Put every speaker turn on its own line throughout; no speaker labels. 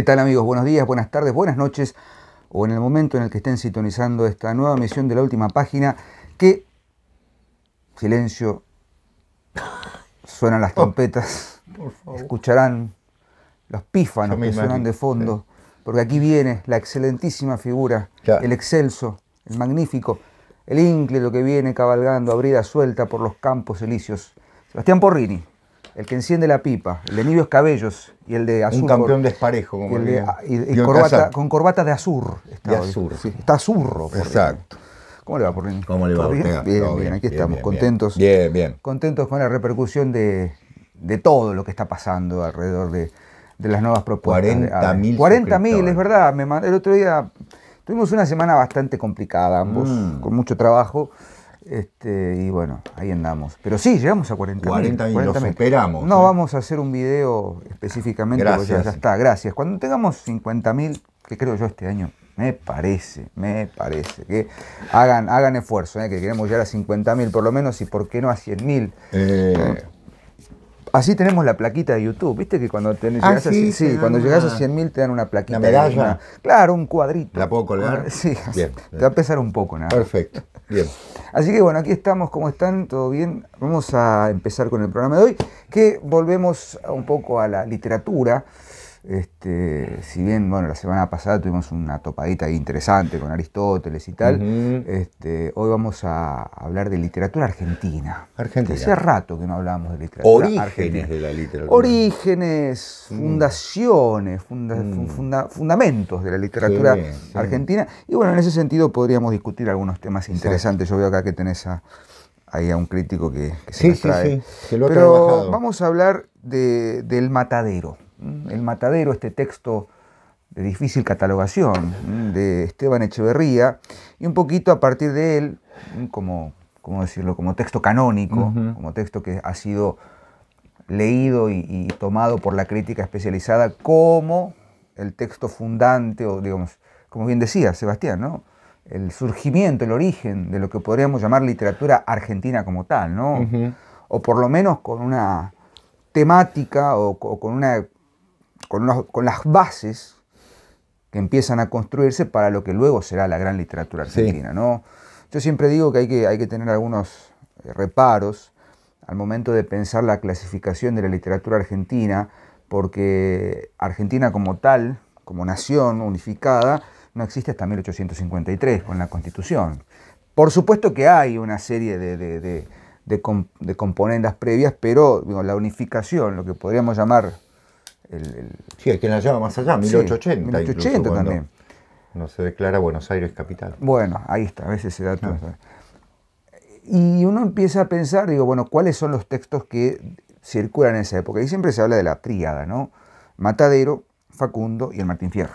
¿Qué tal amigos? Buenos días, buenas tardes, buenas noches o en el momento en el que estén sintonizando esta nueva emisión de la última página que, silencio, suenan las trompetas, escucharán los pífanos que suenan de fondo, porque aquí viene la excelentísima figura, el excelso, el magnífico, el ínclito que viene cabalgando a brida suelta por los campos elíseos, Sebastián Porrini el que enciende la pipa, el de Nibios Cabellos y el de Azur.
Un campeón desparejo, como
el de, y, con corbata de Azur.
Está de Azur.
está Azurro.
Exacto.
¿Cómo le va, por
¿Cómo le va?
Bien, bien, bien, aquí estamos, contentos.
Bien, bien.
Contentos con la repercusión de, todo lo que está pasando alrededor de, las nuevas propuestas.
40 mil.
40 mil, es verdad. Me el otro día tuvimos una semana bastante complicada, ambos, mm. con mucho trabajo. Este, y bueno, ahí andamos. Pero sí, llegamos a 40
40 mil. lo superamos.
No ¿eh? vamos a hacer un video específicamente,
gracias.
ya, está, gracias. Cuando tengamos 50 mil, que creo yo este año, me parece, me parece, que hagan, hagan esfuerzo, ¿eh? que queremos llegar a 50 mil por lo menos y por qué no a 100 mil.
Eh.
Así tenemos la plaquita de YouTube, ¿viste? Que cuando tenés, ah, sí, a, cuando llegas a 100 mil te dan una plaquita.
¿Una medalla?
claro, un cuadrito.
¿La puedo colgar?
Sí, bien, te va a pesar un poco, nada.
Perfecto, bien.
Así que bueno, aquí estamos, ¿cómo están? ¿Todo bien? Vamos a empezar con el programa de hoy, que volvemos un poco a la literatura. Este, si bien, bueno, la semana pasada tuvimos una topadita interesante con Aristóteles y tal, este, hoy vamos a hablar de literatura argentina.
Argentina.
Hace rato que no hablábamos de literatura
Orígenes de la literatura.
Orígenes, mm. fundaciones, mm. fundamentos de la literatura argentina. Y bueno, en ese sentido podríamos discutir algunos temas interesantes. Yo veo acá que tenés ahí a un crítico que, se
sí, trae.
Sí, Pero vamos a hablar del matadero. El Matadero, este texto de difícil catalogación de Esteban Echeverría, y un poquito a partir de él, como, decirlo? como texto canónico, como texto que ha sido leído y, tomado por la crítica especializada como el texto fundante, o digamos, como bien decía Sebastián, ¿no? el surgimiento, el origen de lo que podríamos llamar literatura argentina como tal, ¿no? o por lo menos con una temática o con una con, las bases que empiezan a construirse para lo que luego será la gran literatura argentina. ¿no? Yo siempre digo que hay, que hay que tener algunos eh, reparos al momento de pensar la clasificación de la literatura argentina, porque Argentina como tal, como nación unificada, no existe hasta 1853 con la Constitución. Por supuesto que hay una serie de, de, componendas previas, pero la unificación, lo que podríamos llamar
sí, hay quien la llama más allá, 1880.
1880 también.
No se declara Buenos Aires capital.
Bueno, ahí está, a veces se da todo. Y uno empieza a pensar, digo, bueno, ¿cuáles son los textos que circulan en esa época? Y siempre se habla de la tríada, ¿no? Matadero, Facundo y el Martín Fierro.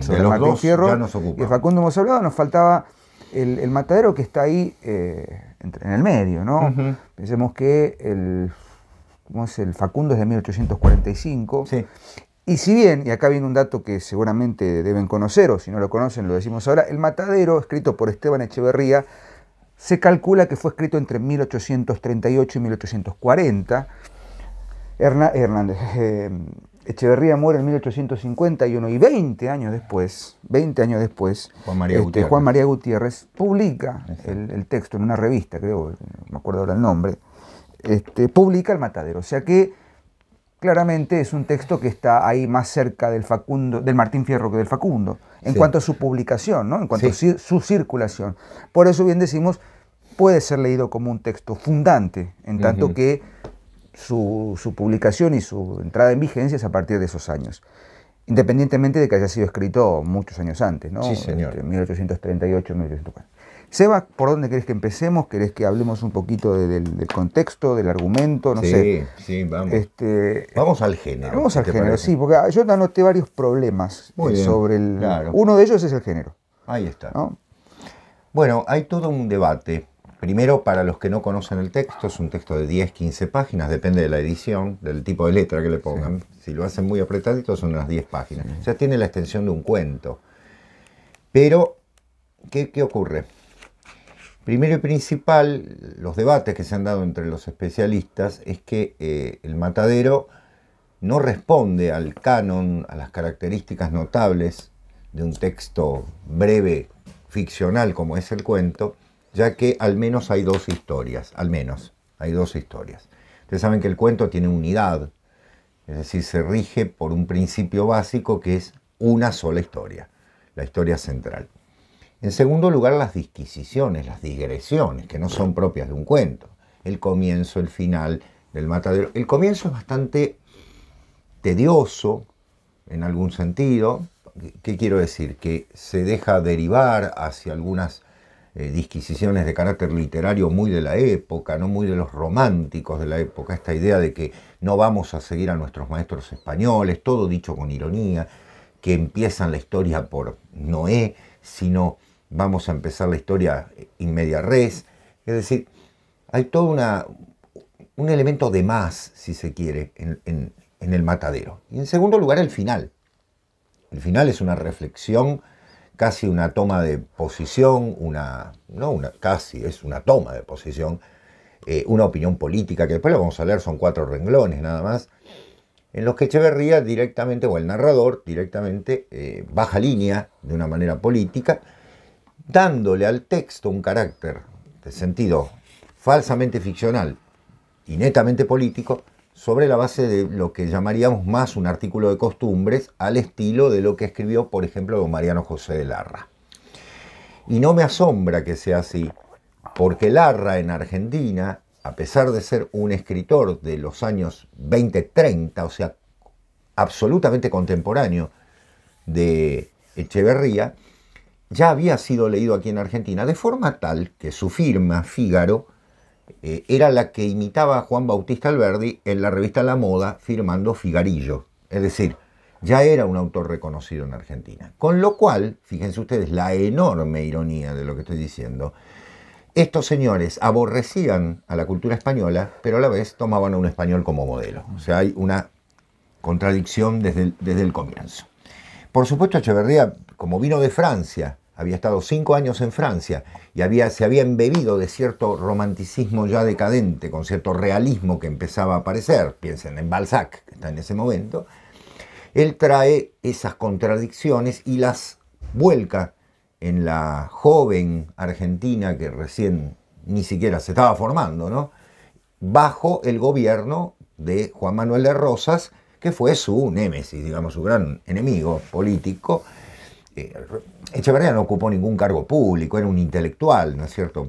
Sobre el Martín Fierro ya nos
y el Facundo hemos hablado, nos faltaba el, Matadero que está ahí eh, en el medio, ¿no? Pensemos que el como es el Facundo es de 1845. Y si bien, y acá viene un dato que seguramente deben conocer, o si no lo conocen lo decimos ahora, el Matadero, escrito por Esteban Echeverría, se calcula que fue escrito entre 1838 y 1840. Hernández, eh, Echeverría muere en 1851 y 20 años después, 20 años después,
Juan María, este,
Gutiérrez. publica el, el, texto en una revista, creo, no me acuerdo ahora el nombre, este, publica El Matadero. O sea que claramente es un texto que está ahí más cerca del Facundo, del Martín Fierro que del Facundo, en cuanto a su publicación, ¿no? en cuanto a su circulación. Por eso bien decimos, puede ser leído como un texto fundante, en tanto que su, publicación y su entrada en vigencia es a partir de esos años. Independientemente de que haya sido escrito muchos años antes, ¿no?
Sí, señor.
1838, 1840. Seba, ¿por dónde querés que empecemos? ¿Querés que hablemos un poquito del, contexto, del argumento? No
sí,
sé.
Sí, vamos.
Este,
vamos al género.
Vamos al género, sí, porque yo anoté varios problemas eh, sobre el. Uno de ellos es el género.
Ahí está. Bueno, hay todo un debate. Primero, para los que no conocen el texto, es un texto de 10, 15 páginas, depende de la edición, del tipo de letra que le pongan. Si lo hacen muy apretadito, son unas 10 páginas. O sea, tiene la extensión de un cuento. Pero, ¿qué, qué ocurre? Primero y principal, los debates que se han dado entre los especialistas es que eh, el matadero no responde al canon, a las características notables de un texto breve, ficcional como es el cuento, ya que al menos hay dos historias, al menos hay dos historias. Ustedes saben que el cuento tiene unidad, es decir, se rige por un principio básico que es una sola historia, la historia central. En segundo lugar, las disquisiciones, las digresiones, que no son propias de un cuento. El comienzo, el final del matadero. El comienzo es bastante tedioso, en algún sentido. ¿Qué quiero decir? Que se deja derivar hacia algunas eh, disquisiciones de carácter literario muy de la época, no muy de los románticos de la época, esta idea de que no vamos a seguir a nuestros maestros españoles, todo dicho con ironía, que empiezan la historia por Noé, sino vamos a empezar la historia in media res. Es decir, hay todo una, un elemento de más, si se quiere, en, el matadero. Y en segundo lugar, el final. El final es una reflexión, casi una toma de posición, una, no una, casi es una toma de posición, eh, una opinión política, que después lo vamos a leer, son cuatro renglones nada más, en los que Echeverría directamente, o el narrador directamente, eh, baja línea de una manera política, dándole al texto un carácter de sentido falsamente ficcional y netamente político, sobre la base de lo que llamaríamos más un artículo de costumbres, al estilo de lo que escribió, por ejemplo, don Mariano José de Larra. Y no me asombra que sea así, porque Larra en Argentina, a pesar de ser un escritor de los años 20-30, o sea, absolutamente contemporáneo de Echeverría, ya había sido leído aquí en Argentina, de forma tal que su firma, Fígaro, eh, era la que imitaba a Juan Bautista Alberdi en la revista La Moda firmando Figarillo. Es decir, ya era un autor reconocido en Argentina. Con lo cual, fíjense ustedes la enorme ironía de lo que estoy diciendo, estos señores aborrecían a la cultura española, pero a la vez tomaban a un español como modelo. O sea, hay una contradicción desde el comienzo. Por supuesto, Echeverría, como vino de Francia, había estado cinco años en Francia y había, se había embebido de cierto romanticismo ya decadente, con cierto realismo que empezaba a aparecer, piensen en Balzac, que está en ese momento, él trae esas contradicciones y las vuelca en la joven Argentina que recién ni siquiera se estaba formando, ¿no? bajo el gobierno de Juan Manuel de Rosas, que fue su némesis, digamos, su gran enemigo político, Echeverría no ocupó ningún cargo público, era un intelectual, ¿no es cierto?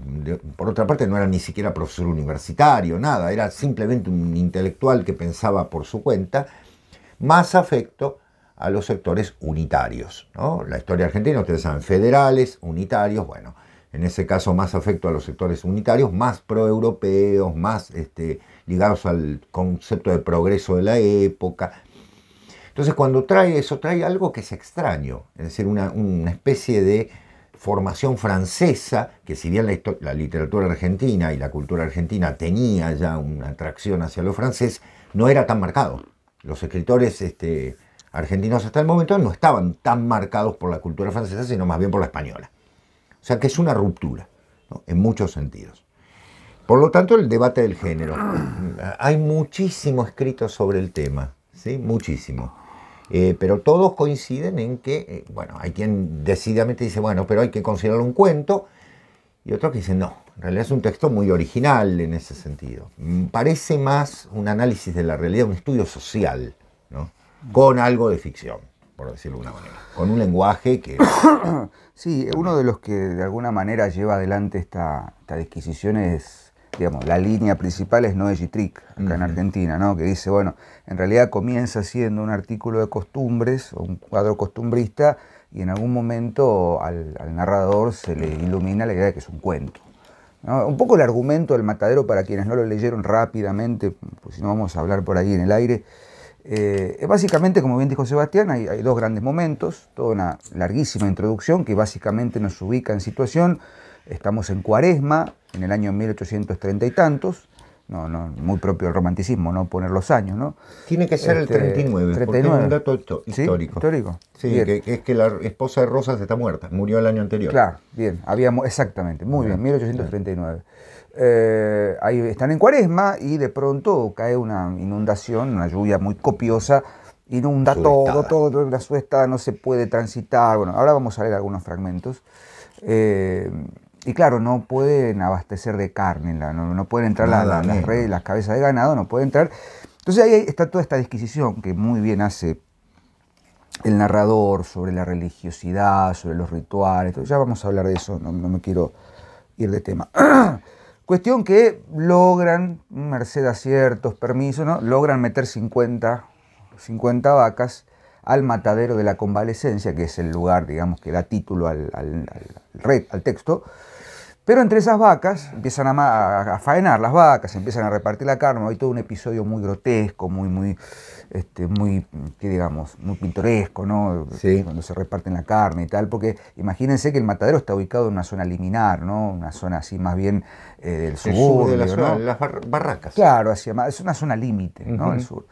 Por otra parte, no era ni siquiera profesor universitario, nada, era simplemente un intelectual que pensaba por su cuenta, más afecto a los sectores unitarios. La historia argentina, ustedes saben, federales, unitarios, bueno, en ese caso más afecto a los sectores unitarios, más proeuropeos, más este, ligados al concepto de progreso de la época, entonces cuando trae eso, trae algo que es extraño, es decir, una, especie de formación francesa, que si bien la, literatura argentina y la cultura argentina tenía ya una atracción hacia lo francés, no era tan marcado. Los escritores este, argentinos hasta el momento no estaban tan marcados por la cultura francesa, sino más bien por la española. O sea que es una ruptura, en muchos sentidos. Por lo tanto, el debate del género. Hay muchísimo escrito sobre el tema, ¿sí? Muchísimo. Eh, pero todos coinciden en que, eh, bueno, hay quien decididamente dice, bueno, pero hay que considerarlo un cuento, y otros que dicen, no, en realidad es un texto muy original en ese sentido. Mm, parece más un análisis de la realidad, un estudio social, ¿no? Con algo de ficción, por decirlo de una manera, con un lenguaje que...
Sí, uno de los que de alguna manera lleva adelante esta, esta disquisición es digamos, la línea principal es Noé Trick, acá en Argentina, ¿no? que dice, bueno, en realidad comienza siendo un artículo de costumbres o un cuadro costumbrista y en algún momento al, narrador se le ilumina la idea de que es un cuento. Un poco el argumento del matadero para quienes no lo leyeron rápidamente, pues si no vamos a hablar por ahí en el aire, eh, básicamente, como bien dijo Sebastián, hay, hay dos grandes momentos, toda una larguísima introducción que básicamente nos ubica en situación Estamos en Cuaresma, en el año 1830 y tantos. No, no, muy propio del romanticismo, no poner los años, ¿no?
Tiene que ser el 39, este, porque es un dato histórico.
histórico.
Sí, que, es que la esposa de Rosas está muerta, murió el año anterior.
Claro, bien, habíamos, exactamente, muy bien, 1839. Eh, ahí están en cuaresma y de pronto cae una inundación, una lluvia muy copiosa, inunda todo, todo, la suesta no se puede transitar. Bueno, ahora vamos a ver algunos fragmentos. Eh, y claro, no pueden abastecer de carne, no, pueden entrar las, redes, las cabezas de ganado, no pueden entrar. Entonces ahí está toda esta disquisición que muy bien hace el narrador sobre la religiosidad, sobre los rituales. Ya vamos a hablar de eso, no, me quiero ir de tema. Cuestión que logran, merced a ciertos permisos, ¿no? logran meter 50, 50 vacas al matadero de la convalecencia, que es el lugar, digamos, que da título al, al, al texto, pero entre esas vacas empiezan a, faenar las vacas, empiezan a repartir la carne. Hay todo un episodio muy grotesco, muy, muy, este, muy, ¿qué digamos, muy pintoresco, ¿no? Cuando se reparten la carne y tal, porque imagínense que el matadero está ubicado en una zona liminar, ¿no? Una zona así más bien eh, del sur.
de las barracas.
Claro, hacia, es una zona límite, ¿no? El sur.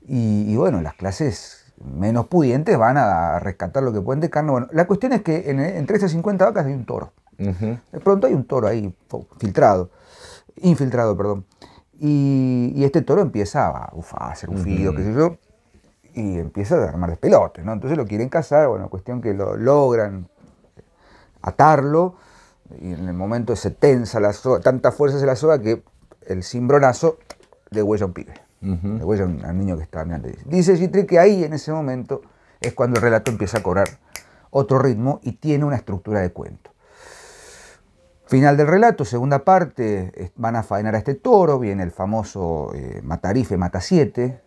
Y, bueno, las clases menos pudientes van a rescatar lo que pueden de carne. Bueno, la cuestión es que entre esas 50 vacas hay un toro. De pronto hay un toro ahí filtrado, infiltrado, perdón. Y, este toro empieza a ufar, a hacer un qué sé yo, y empieza a armar despelotes, ¿no? Entonces lo quieren cazar, bueno, cuestión que lo logran atarlo, y en el momento se tensa la soga, tanta fuerza se la soga que el cimbronazo huella a un pibe, de huella a un, niño que estaba mirando. Dice Gitri que ahí en ese momento es cuando el relato empieza a cobrar otro ritmo y tiene una estructura de cuento. Final del relato, segunda parte, van a faenar a este toro, viene el famoso eh, Matarife Mata 7,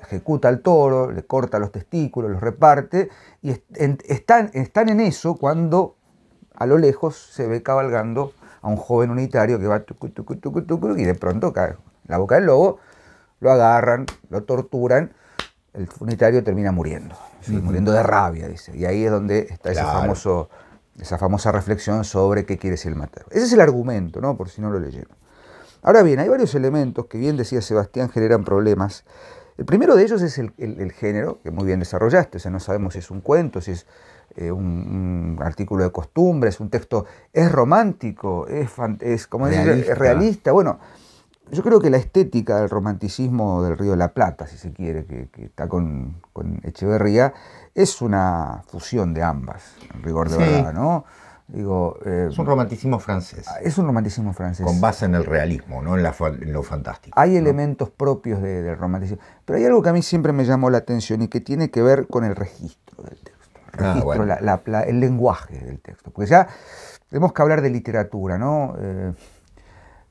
ejecuta al toro, le corta los testículos, los reparte, y están, están en eso cuando a lo lejos se ve cabalgando a un joven unitario que va y de pronto cae la boca del lobo, lo agarran, lo torturan, el unitario termina muriendo, muriendo de rabia, dice. Y ahí es donde está ese famoso esa famosa reflexión sobre qué quiere ser el matadero. Ese es el argumento, ¿no? por si no lo leyeron. Ahora bien, hay varios elementos que bien decía Sebastián generan problemas. El primero de ellos es el, género, que muy bien desarrollaste, o sea, no sabemos si es un cuento, si es eh, un, artículo de costumbres, un texto, es romántico, es, es como realista. es realista. Bueno, yo creo que la estética del romanticismo del Río de la Plata, si se quiere, que, está con, con Echeverría, es una fusión de ambas, en rigor de verdad, ¿no?
Digo, eh, es un romanticismo francés.
Ah, es un romanticismo francés.
Con base en el realismo, no en, lo fantástico.
Hay elementos propios del romanticismo. Pero hay algo que a mí siempre me llamó la atención y que tiene que ver con el registro del texto. El, ah, registro, el lenguaje del texto. Porque ya tenemos que hablar de literatura, ¿no? Eh,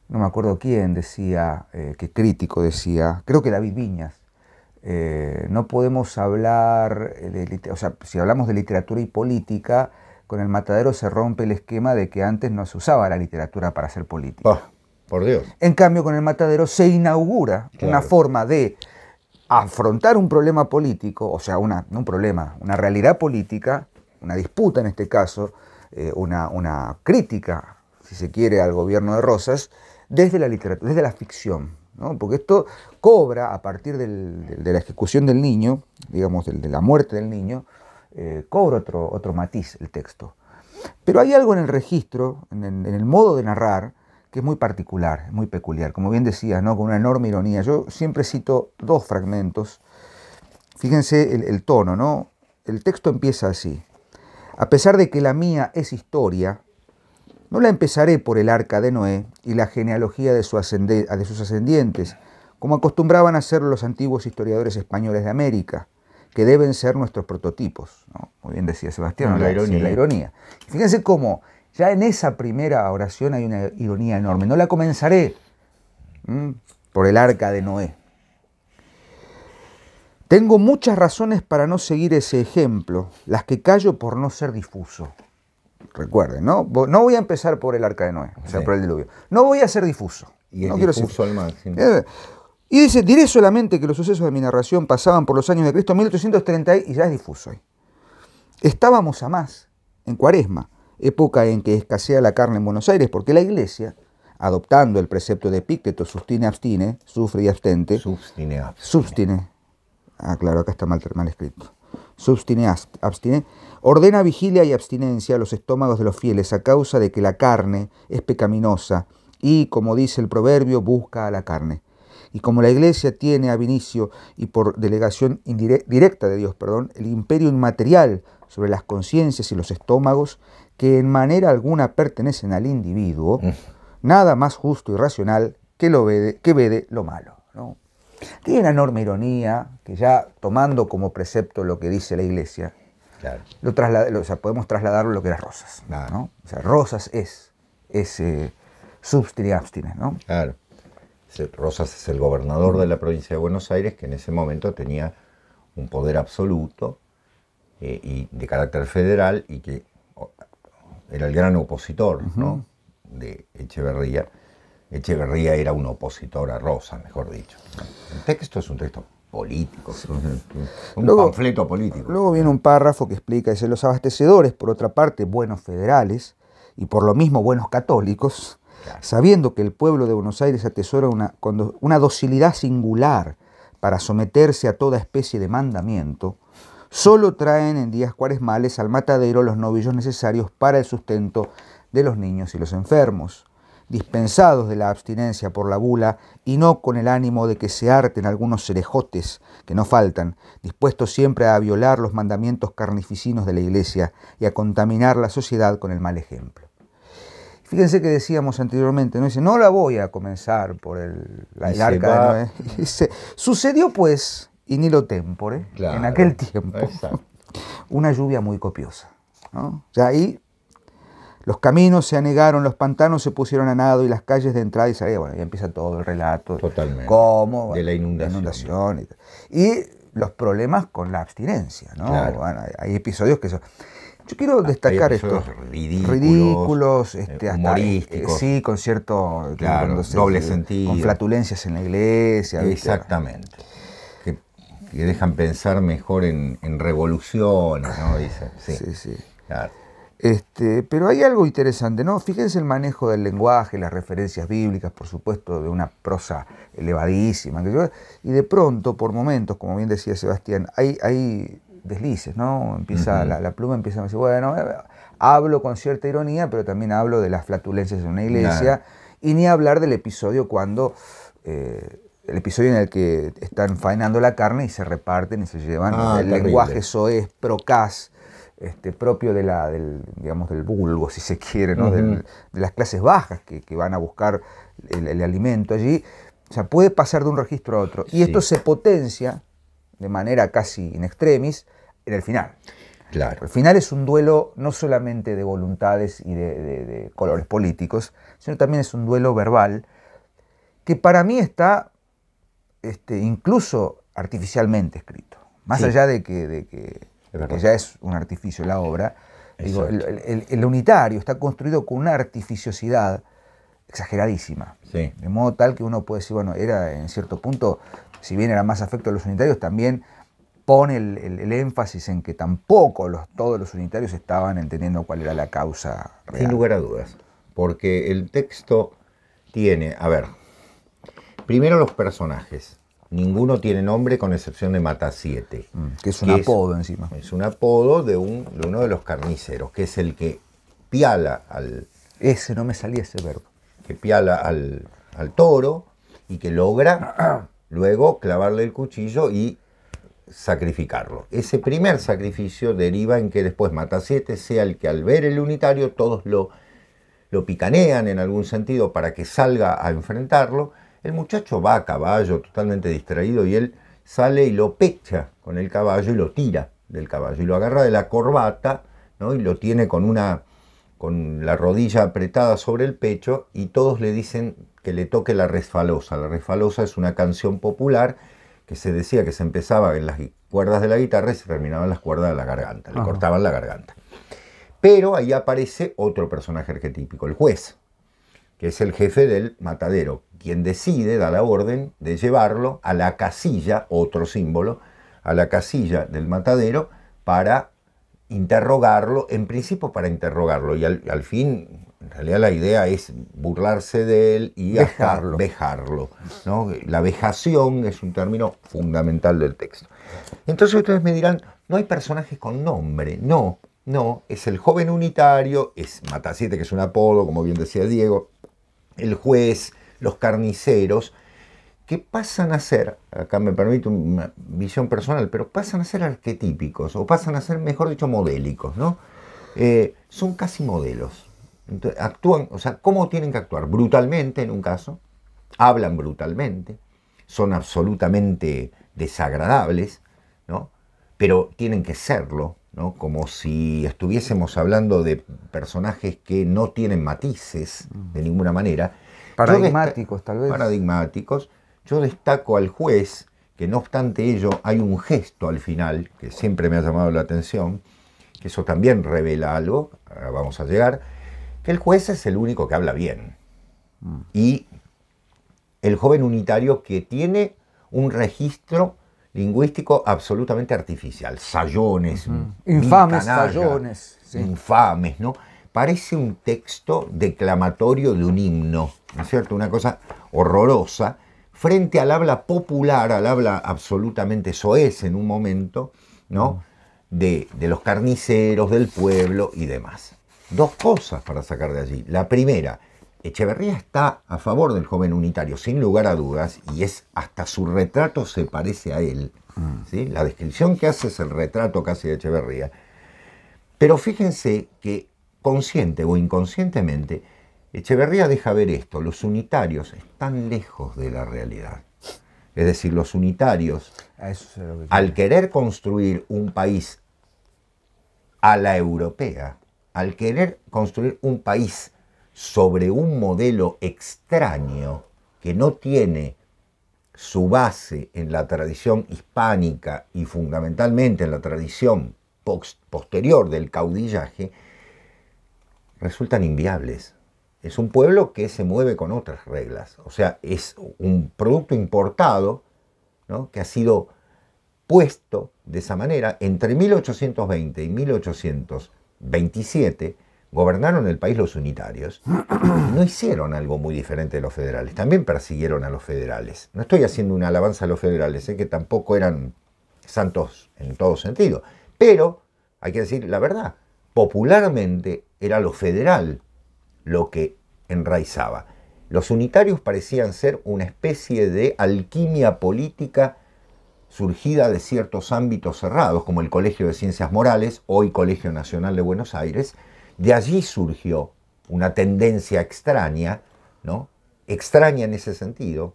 no me acuerdo quién decía, eh, qué crítico decía, creo que David Viñas, eh, no podemos hablar de, o sea, si hablamos de literatura y política, con el matadero se rompe el esquema de que antes no se usaba la literatura para hacer política.
Oh, por Dios.
En cambio, con el matadero se inaugura una forma de afrontar un problema político, o sea, una, un problema, una realidad política, una disputa en este caso, eh, una, una crítica, si se quiere, al gobierno de Rosas, desde la literatura, desde la ficción. Porque esto cobra a partir de la ejecución del niño, digamos, de, la muerte del niño, eh, cobra otro, otro matiz el texto. Pero hay algo en el registro, en el, modo de narrar, que es muy particular, muy peculiar, como bien decía, ¿no? con una enorme ironía. Yo siempre cito dos fragmentos. Fíjense el, el tono, ¿no? El texto empieza así. A pesar de que la mía es historia, no la empezaré por el arca de Noé y la genealogía de, sus ascendientes, como acostumbraban a hacerlo los antiguos historiadores españoles de América, que deben ser nuestros prototipos. Muy bien decía Sebastián, la, ironía. Fíjense cómo ya en esa primera oración hay una ironía enorme. No la comenzaré por el arca de Noé. Tengo muchas razones para no seguir ese ejemplo, las que callo por no ser difuso. Recuerden, ¿no? No voy a empezar por el arca de Noé, o sea, por el diluvio. No voy a ser difuso.
Y no quiero difuso al máximo.
Eh, y dice, diré solamente que los sucesos de mi narración pasaban por los años de Cristo 1830 y ya es difuso ahí. Estábamos a más, en cuaresma, época en que escasea la carne en Buenos Aires, porque la iglesia, adoptando el precepto de Epicteto, sustine, abstine, sufre y abstente.
Substine,
abstine. Ah, claro, acá está mal, mal escrito. Abstine Ordena vigilia y abstinencia a los estómagos de los fieles a causa de que la carne es pecaminosa y, como dice el proverbio, busca a la carne. Y como la iglesia tiene a Vinicio y por delegación directa de Dios, perdón, el imperio inmaterial sobre las conciencias y los estómagos, que en manera alguna pertenecen al individuo, mm. nada más justo y racional que, lo vede, que vede lo malo. Tiene una enorme ironía que ya tomando como precepto lo que dice la iglesia, lo, o sea, podemos trasladarlo a lo que era Rosas. ¿no? O sea, Rosas es ese substine abstine, ¿no?
Claro. Rosas es el gobernador de la provincia de Buenos Aires que en ese momento tenía un poder absoluto eh, y de carácter federal y que era el gran opositor ¿no? de Echeverría. Echeverría era un opositor a Rosa, mejor dicho. El texto es un texto político, un panfleto político.
Luego viene un párrafo que explica, dice, los abastecedores, por otra parte, buenos federales, y por lo mismo buenos católicos, sabiendo que el pueblo de Buenos Aires atesora una, una docilidad singular para someterse a toda especie de mandamiento, solo traen en días cuaresmales al matadero los novillos necesarios para el sustento de los niños y los enfermos dispensados de la abstinencia por la bula y no con el ánimo de que se harten algunos cerejotes que no faltan, dispuestos siempre a violar los mandamientos carnificinos de la Iglesia y a contaminar la sociedad con el mal ejemplo. Fíjense que decíamos anteriormente, no dice, no la voy a comenzar por el, arca de Noé. Sucedió pues, y ni lo tempore, en aquel tiempo, una lluvia muy copiosa. ¿no? Ahí los caminos se anegaron, los pantanos se pusieron a nado y las calles de entrada y salida, bueno, ya empieza todo el relato.
Totalmente.
Cómo,
de la inundación.
y, los problemas con la abstinencia, ¿no? Bueno, hay episodios que son... Yo quiero destacar estos
ridículos,
ridículos este,
humorísticos.
Eh, sí, con cierto
doble sentido.
Con flatulencias en la iglesia.
Exactamente. Que, dejan pensar mejor en, revoluciones, ¿no? Dice.
Sí, sí. sí. Claro. Este, pero hay algo interesante, ¿no? Fíjense el manejo del lenguaje, las referencias bíblicas, por supuesto, de una prosa elevadísima. Y de pronto, por momentos, como bien decía Sebastián, hay, hay deslices, ¿no? Empieza, la, pluma empieza a decir, bueno, eh, hablo con cierta ironía, pero también hablo de las flatulencias de una iglesia, y ni hablar del episodio cuando... Eh, el episodio en el que están faenando la carne y se reparten y se llevan ah, el lenguaje soez, procas, este, propio de la, del, digamos, del vulgo, si se quiere, de las clases bajas que, van a buscar el, alimento allí. O sea, puede pasar de un registro a otro. Y esto se potencia de manera casi in extremis en el final.
Claro.
El final es un duelo no solamente de voluntades y de, colores políticos, sino también es un duelo verbal que para mí está este, incluso artificialmente escrito. Más allá de que, de que que ya es un artificio la obra. Digo, el, unitario está construido con una artificiosidad exageradísima. De modo tal que uno puede decir, bueno, era en cierto punto, si bien era más afecto a los unitarios, también pone el, énfasis en que tampoco los, todos los unitarios estaban entendiendo cuál era la causa real.
Sin lugar a dudas, porque el texto tiene, a ver, primero los personajes. Ninguno tiene nombre con excepción de Mata 7.
Mm, que es un apodo encima.
Es un apodo de, uno de los carniceros, que es el que piala al...
Ese, no me salía ese verbo.
Que piala al, toro y que logra luego clavarle el cuchillo y sacrificarlo. Ese primer sacrificio deriva en que después Mata 7 sea el que al ver el unitario todos lo, lo picanean en algún sentido para que salga a enfrentarlo el muchacho va a caballo totalmente distraído y él sale y lo pecha con el caballo y lo tira del caballo y lo agarra de la corbata ¿no? y lo tiene con una con la rodilla apretada sobre el pecho y todos le dicen que le toque la resfalosa. La resfalosa es una canción popular que se decía que se empezaba en las cuerdas de la guitarra y se terminaba en las cuerdas de la garganta, le cortaban la garganta. Pero ahí aparece otro personaje arquetípico, el juez, que es el jefe del matadero, quien decide, da la orden de llevarlo a la casilla, otro símbolo, a la casilla del matadero para interrogarlo, en principio para interrogarlo, y al, fin, en realidad la idea es burlarse de él y
vejarlo.
vejarlo ¿no? La vejación es un término fundamental del texto. Entonces ustedes me dirán, no hay personajes con nombre, no, no, es el joven unitario, es Matacite, que es un apodo, como bien decía Diego, el juez, los carniceros, que pasan a ser, acá me permite una visión personal, pero pasan a ser arquetípicos, o pasan a ser, mejor dicho, modélicos, ¿no? Eh, son casi modelos. actúan, o sea, ¿cómo tienen que actuar? Brutalmente en un caso, hablan brutalmente, son absolutamente desagradables, ¿no? Pero tienen que serlo, ¿no? Como si estuviésemos hablando de personajes que no tienen matices de ninguna manera.
Paradigmáticos, tal vez.
Paradigmáticos. Yo destaco al juez, que no obstante ello hay un gesto al final que siempre me ha llamado la atención, que eso también revela algo, vamos a llegar, que el juez es el único que habla bien. Mm. Y el joven unitario que tiene un registro lingüístico absolutamente artificial. Sayones,
infames sayones.
Infames, ¿no? Parece un texto declamatorio de un himno, ¿no es cierto? Una cosa horrorosa, frente al habla popular, al habla absolutamente soez en un momento, ¿no? De, de los carniceros, del pueblo y demás. Dos cosas para sacar de allí. La primera, Echeverría está a favor del joven unitario, sin lugar a dudas, y es hasta su retrato se parece a él. Mm. ¿sí? La descripción que hace es el retrato casi de Echeverría. Pero fíjense que consciente o inconscientemente, Echeverría deja ver esto, los unitarios están lejos de la realidad. Es decir, los unitarios, al querer construir un país a la europea, al querer construir un país sobre un modelo extraño que no tiene su base en la tradición hispánica y fundamentalmente en la tradición posterior del caudillaje, resultan inviables. Es un pueblo que se mueve con otras reglas, o sea, es un producto importado que ha sido puesto de esa manera entre 1820 y 1827 gobernaron el país los unitarios, no hicieron algo muy diferente de los federales, también persiguieron a los federales. No estoy haciendo una alabanza a los federales, sé que tampoco eran santos en todo sentido, pero hay que decir la verdad, popularmente era lo federal lo que enraizaba. Los unitarios parecían ser una especie de alquimia política surgida de ciertos ámbitos cerrados, como el Colegio de Ciencias Morales, hoy Colegio Nacional de Buenos Aires, de allí surgió una tendencia extraña, ¿no? Extraña en ese sentido,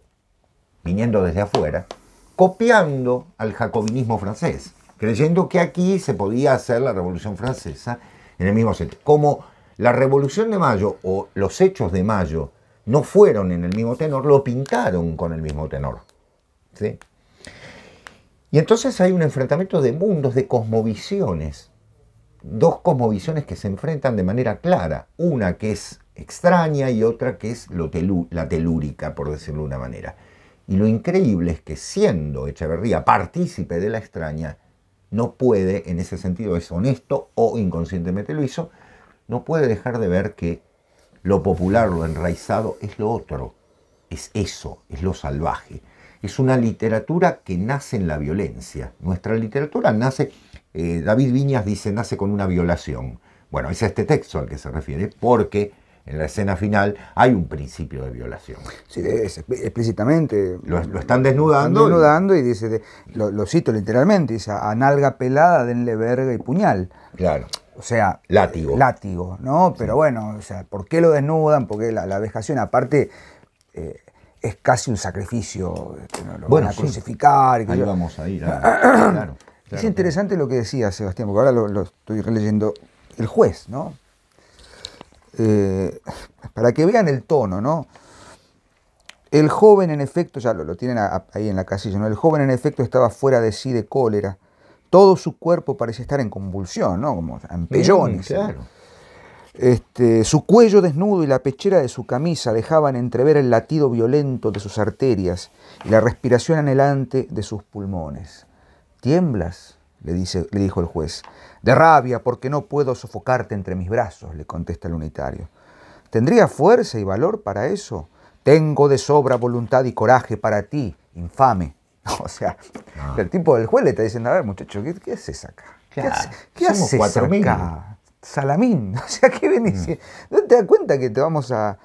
viniendo desde afuera, copiando al jacobinismo francés, creyendo que aquí se podía hacer la Revolución Francesa en el mismo sentido. Como la Revolución de Mayo o los hechos de Mayo no fueron en el mismo tenor, lo pintaron con el mismo tenor. ¿sí? Y entonces hay un enfrentamiento de mundos, de cosmovisiones, dos cosmovisiones que se enfrentan de manera clara, una que es extraña y otra que es la telúrica, por decirlo de una manera. Y lo increíble es que siendo Echeverría partícipe de la extraña, no puede, en ese sentido es honesto o inconscientemente lo hizo, no puede dejar de ver que lo popular, lo enraizado, es lo otro, es eso, es lo salvaje. Es una literatura que nace en la violencia. Nuestra literatura nace eh, David Viñas dice, nace con una violación. Bueno, es este texto al que se refiere, porque en la escena final hay un principio de violación.
Sí, explícitamente.
Lo, están desnudando.
desnudando y, dice, lo, cito literalmente, dice, a nalga pelada, denle verga y puñal.
Claro.
O sea,
látigo.
látigo, ¿no? Pero bueno, o sea, ¿por qué lo desnudan? Porque la, la vejación, aparte, eh, es casi un sacrificio, este, lo bueno, van a crucificar.
Ahí vamos a ir. claro
es interesante lo que decía Sebastián, porque ahora lo, estoy releyendo. El juez, ¿no? Eh, para que vean el tono, ¿no? El joven, en efecto, ya lo, tienen ahí en la casilla, ¿no? El joven, en efecto, estaba fuera de sí de cólera. Todo su cuerpo parecía estar en convulsión, ¿no? Como en pellones.
claro.
Este, su cuello desnudo y la pechera de su camisa dejaban entrever el latido violento de sus arterias y la respiración anhelante de sus pulmones. ¿Tiemblas? Le, dice, le dijo el juez. De rabia, porque no puedo sofocarte entre mis brazos, le contesta el unitario. ¿Tendría fuerza y valor para eso? Tengo de sobra voluntad y coraje para ti, infame. O sea, ah. el tipo del juez le está diciendo, a ver, muchacho, ¿qué, haces acá? ¿Qué, haces acá? Salamín. O sea, ¿qué venís? Mm. ¿No te das cuenta que te vamos a,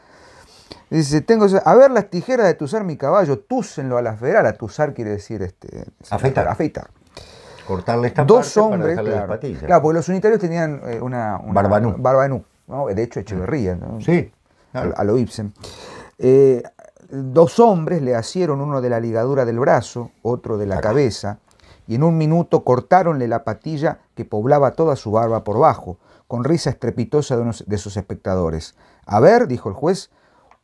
Dice, tengo a ver las tijeras de tuzar mi caballo, túsenlo a las veras. Tuzar quiere decir este,
afeitar.
afeitar.
Cortarle esta
Dos
parte
hombres,
para
claro,
las patillas.
claro, porque los unitarios tenían eh, una, una
Barbanú.
Barbanú, ¿no? de hecho Echeverría, ¿no?
Sí.
a, lo Ibsen. Eh, dos hombres le asieron uno de la ligadura del brazo, otro de la
Acá.
cabeza, y en un minuto cortáronle la patilla que poblaba toda su barba por bajo, con risa estrepitosa de, unos, de sus espectadores. A ver, dijo el juez,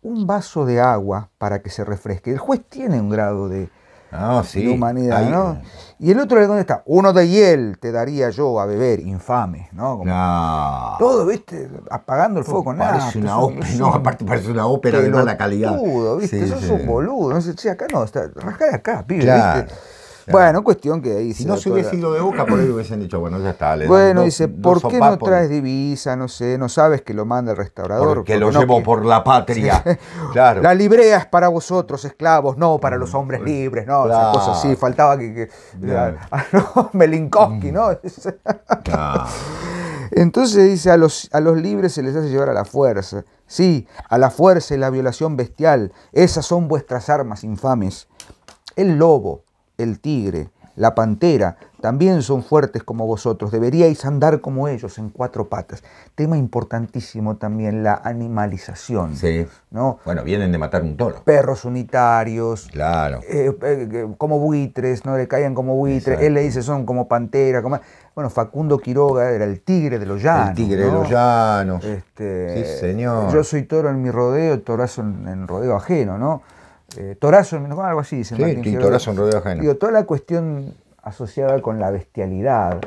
un vaso de agua para que se refresque. El juez tiene un grado de,
Ah, sí.
de humanidad,
Ahí-
¿no? Y el otro, ¿dónde está? Uno de hiel te daría yo a beber, infame, ¿no? Como
No.
Todo, ¿viste? Apagando el fuego con nada.
Parece una ópera. No, aparte parece una ópera de mala calidad.
¿viste?
Sí,
Sos
sí.
un boludo. No sé, che, acá no, está, rascá de acá, pibe,
Claro,
¿viste? Bueno, cuestión que ahí
Si no se hubiese ido de boca, por ahí hubiesen dicho, bueno, ya está. le
Bueno,
dos-
dice, ¿por qué no traes divisa? No sé, no sabes que lo manda el restaurador.
Porque lo
no
llevo
que-
por la patria. Claro.
La librea es para vosotros, esclavos, no para los hombres libres, ¿no?
Claro.
cosa así, faltaba que... que
Claro.
a- no, Melinkowski, ¿no?
Ah,
Entonces dice, a los, a los libres se les hace llevar a la fuerza. Sí, a la fuerza y la violación bestial. Esas son vuestras armas infames. El lobo, el tigre, la pantera, también son fuertes como vosotros. Deberíais andar como ellos en cuatro patas. Tema importantísimo también, la animalización.
sí.
¿no?
Bueno, vienen de matar un toro.
Perros unitarios,
Claro.
eh, eh, como buitres, ¿no? Le caían como buitres.
Exacto.
Él le dice son como pantera. Como... Bueno, Facundo Quiroga era el tigre de los llanos.
el tigre de los llanos.
Este,
Sí, señor.
Yo soy toro en mi rodeo, torazo en, en rodeo ajeno, ¿no? Eh, torazo algo así dice
Sí,
Martín
torazo en rodeo ajeno.
Digo, toda la cuestión asociada con la bestialidad.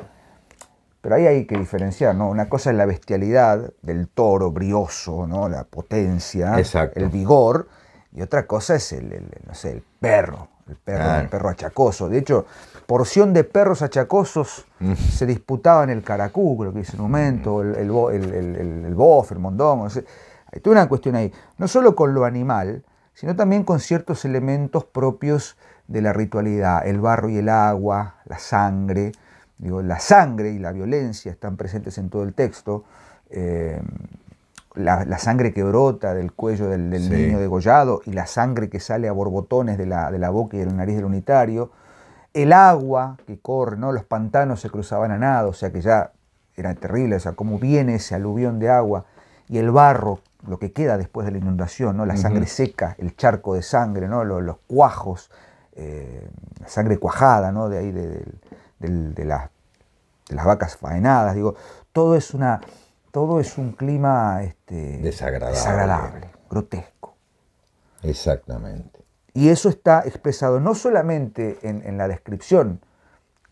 Pero ahí hay que diferenciar, ¿no? Una cosa es la bestialidad del toro brioso, ¿no? La potencia,
Exacto.
el vigor, y otra cosa es el, el- no sé, el perro, el perro,
Claro.
el perro achacoso. De hecho, porción de perros achacosos se disputaba en el caracú, creo que dice un momento, el, el- el- el bof, el mondongo, no sé. Hay toda una cuestión ahí, no solo con lo animal, sino también con ciertos elementos propios de la ritualidad, el barro y el agua, la sangre. Digo, la sangre y la violencia están presentes en todo el texto. eh, la, la sangre que brota del cuello del, del
Sí.
niño degollado y la sangre que sale a borbotones de la, de la boca y de la nariz del unitario. El agua que corre, ¿no? los pantanos se cruzaban a nado, o sea que ya era terrible, o sea, cómo viene ese aluvión de agua. Y el barro, lo que queda después de la inundación, ¿no? la sangre seca, el charco de sangre, ¿no? los, los cuajos, eh, la sangre cuajada, ¿no? de ahí de, las, vacas faenadas, digo, todo es una, todo es un clima este,
Desagradable.
desagradable, grotesco.
Exactamente.
Y eso está expresado no solamente en, en la descripción,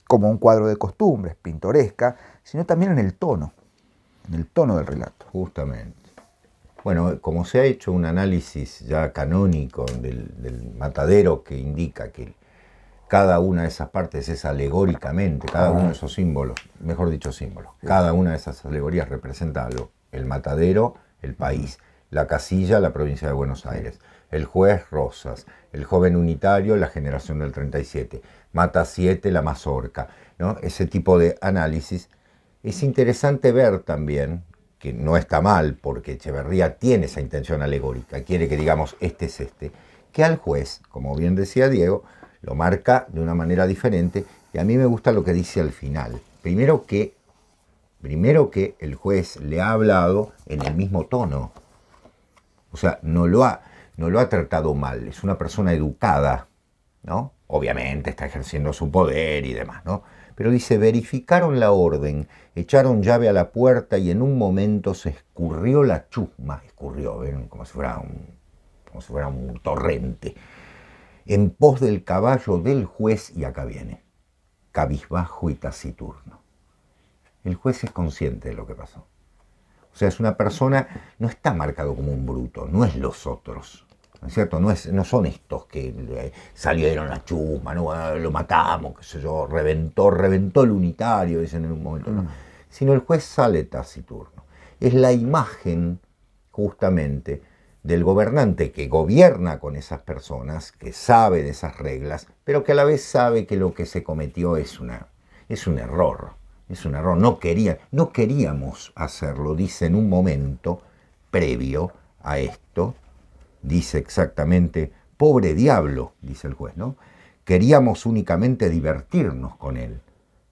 como un cuadro de costumbres, pintoresca, sino también en el tono, en el tono del relato.
Justamente. Bueno, como se ha hecho un análisis ya canónico del, matadero que indica que cada una de esas partes es alegóricamente, cada uno de esos símbolos, mejor dicho símbolos, cada una de esas alegorías representa algo. El matadero, el país, la casilla, la provincia de Buenos Aires, el juez Rosas, el joven unitario, la generación del 37, Mata 7, la mazorca, ¿no? Ese tipo de análisis. Es interesante ver también, que no está mal, porque Echeverría tiene esa intención alegórica, quiere que digamos este es este, que al juez, como bien decía Diego, lo marca de una manera diferente y a mí me gusta lo que dice al final. Primero que, primero que el juez le ha hablado en el mismo tono. O sea, no lo ha, no lo ha tratado mal, es una persona educada, ¿no? Obviamente está ejerciendo su poder y demás, ¿no? Pero dice, verificaron la orden, echaron llave a la puerta y en un momento se escurrió la chusma, escurrió, ¿ven? Como si fuera un, como si fuera un torrente, en pos del caballo del juez y acá viene, cabizbajo y taciturno. El juez es consciente de lo que pasó. O sea, es una persona, no está marcado como un bruto, no es los otros. ¿No es cierto? No, es, no son estos que eh, salieron a chusma, ¿no? Ah, lo matamos, qué sé yo, reventó, reventó el unitario, dicen en un momento, ¿no? Sino el juez sale taciturno. Es la imagen, justamente, del gobernante que gobierna con esas personas, que sabe de esas reglas, pero que a la vez sabe que lo que se cometió es, una, es un error. Es un error. No, quería, no queríamos hacerlo, dice en un momento previo a esto, dice exactamente, pobre diablo, dice el juez, ¿no? Queríamos únicamente divertirnos con él.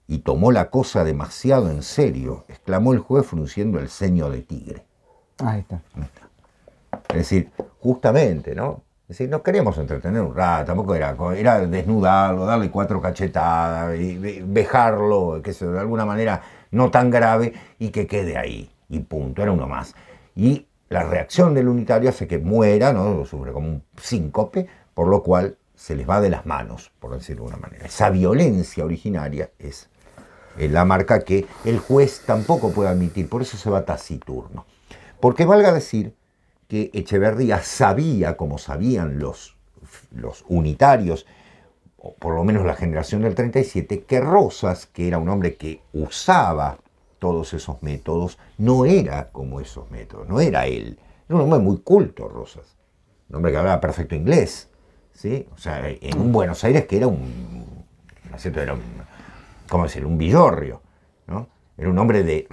Y tomó la cosa demasiado en serio, exclamó el juez frunciendo el ceño de tigre.
Ahí está.
Es decir, justamente, ¿no? Es decir, no queríamos entretener un rato, tampoco era, era desnudarlo, darle cuatro cachetadas, y vejarlo, que sea de alguna manera no tan grave y que quede ahí. Y punto, era uno más. Y la reacción del unitario hace que muera, ¿no? Sufre como un síncope, por lo cual se les va de las manos, por decirlo de alguna manera. Esa violencia originaria es la marca que el juez tampoco puede admitir, por eso se va taciturno. Porque valga decir que Echeverría sabía, como sabían los, los unitarios, o por lo menos la generación del 37, que Rosas, que era un hombre que usaba todos esos métodos, no era como esos métodos, no era él. Era un hombre muy culto, Rosas. Un hombre que hablaba perfecto inglés, ¿sí? O sea, en un Buenos Aires que era un, Era un, ¿cómo decir? Un villorrio, ¿no? Era un hombre de,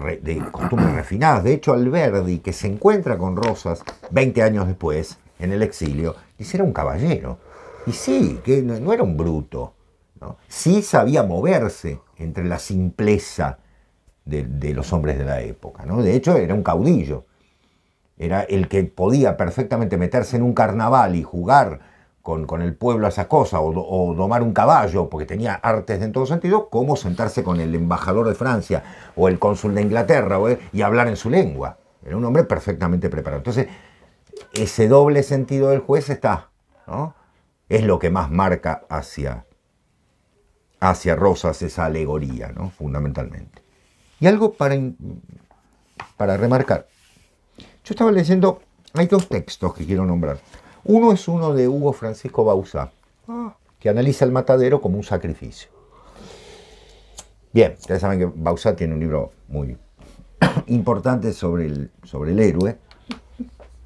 costumbres refinadas. De hecho, Alberdi, que se encuentra con Rosas 20 años después, en el exilio, dice era un caballero. Y sí, que no, era un bruto. ¿no? Sí sabía moverse entre la simpleza de, los hombres de la época. ¿no? De hecho, era un caudillo. Era el que podía perfectamente meterse en un carnaval y jugar con, el pueblo a esa cosa, o, domar un caballo, porque tenía artes en todo sentido, como sentarse con el embajador de Francia o el cónsul de Inglaterra y hablar en su lengua. Era un hombre perfectamente preparado. Entonces, ese doble sentido del juez está, ¿no? Es lo que más marca hacia, hacia Rosas esa alegoría, ¿no? Fundamentalmente. Y algo para, para remarcar. Yo estaba leyendo, hay dos textos que quiero nombrar. Uno es uno de Hugo Francisco Bausa, que analiza el matadero como un sacrificio. Bien, ustedes saben que Bausa tiene un libro muy importante sobre el, sobre el héroe,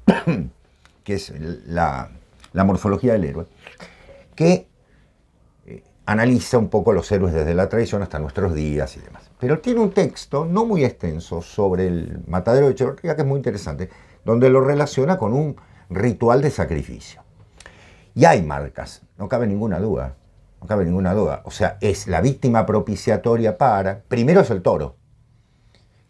que es la, morfología del héroe, que eh, analiza un poco los héroes desde la tradición hasta nuestros días y demás. Pero tiene un texto no muy extenso sobre el matadero de Echeverría, que es muy interesante, donde lo relaciona con un ritual de sacrificio. Y hay marcas, no cabe ninguna duda, no cabe ninguna duda. O sea, es la víctima propiciatoria para, primero es el toro,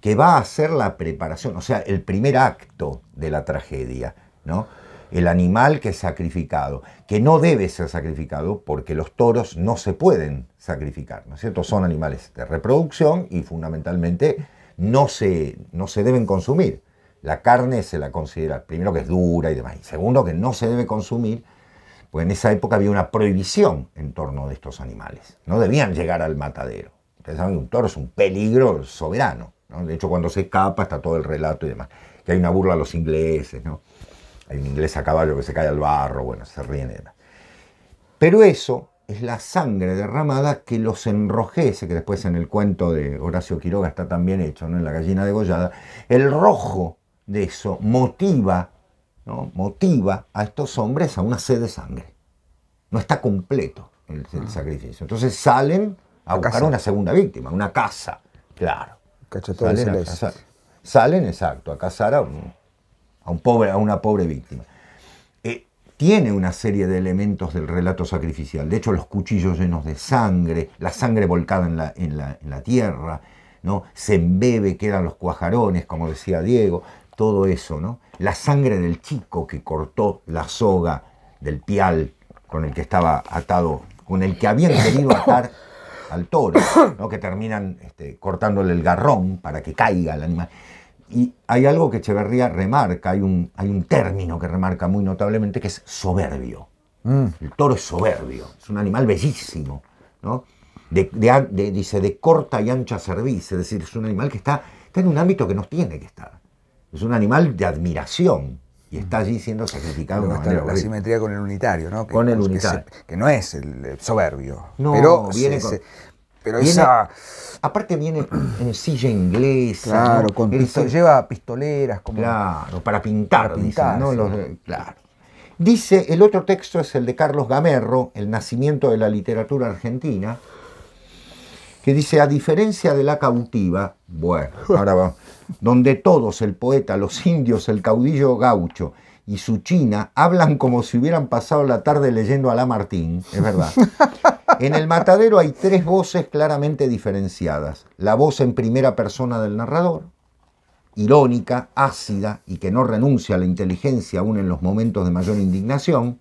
que va a hacer la preparación, o sea, el primer acto de la tragedia, ¿no? El animal que es sacrificado, que no debe ser sacrificado porque los toros no se pueden sacrificar, ¿no es cierto? Son animales de reproducción y fundamentalmente no se, no se deben consumir. La carne se la considera, primero que es dura y demás, y segundo que no se debe consumir, pues en esa época había una prohibición en torno de estos animales. No debían llegar al matadero. Ustedes saben que un toro es un peligro soberano. De hecho, cuando se escapa está todo el relato y demás. Que hay una burla a los ingleses, ¿no? Hay un inglés a caballo que se cae al barro, bueno, se ríen. Pero eso es la sangre derramada que los enrojece, que después en el cuento de Horacio Quiroga está también hecho, ¿no? en la gallina degollada, el rojo de eso motiva, ¿no? motiva a estos hombres a una sed de sangre. No está completo el, ah. sacrificio. Entonces salen a, buscar una segunda víctima, una casa, claro.
Salen, a
salen, exacto, a cazar a, un, a una pobre víctima. Eh, tiene una serie de elementos del relato sacrificial. De hecho, los cuchillos llenos de sangre, la sangre volcada en la, en la, en la tierra, ¿no? se embebe, quedan los cuajarones, como decía Diego todo eso, ¿no? La sangre del chico que cortó la soga del pial con el que estaba atado, con el que habían querido atar al toro, ¿no? que terminan este, cortándole el garrón para que caiga el animal. Y hay algo que Echeverría remarca, hay un, hay un término que remarca muy notablemente que es soberbio. Mm. El toro es soberbio, es un animal bellísimo, ¿no? dice, de corta y ancha cerviz, es decir, es un animal que está, está en un ámbito que no tiene que estar. Es un animal de admiración y está allí siendo sacrificado.
de la simetría con el unitario, ¿no?
Que, con el unitario.
Que, no es el soberbio.
No,
pero
viene
pero esa...
Aparte viene en silla inglesa.
Claro, con lleva pistoleras. Como...
Claro, para pintar, ¿no? claro. Dice, el otro texto es el de Carlos Gamerro, El nacimiento de la literatura argentina, que dice, a diferencia de la cautiva, bueno, ahora vamos donde todos, el poeta, los indios, el caudillo gaucho y su china hablan como si hubieran pasado la tarde leyendo a Lamartine, es verdad. En el matadero hay tres voces claramente diferenciadas. La voz en primera persona del narrador, irónica, ácida y que no renuncia a la inteligencia aún en los momentos de mayor indignación.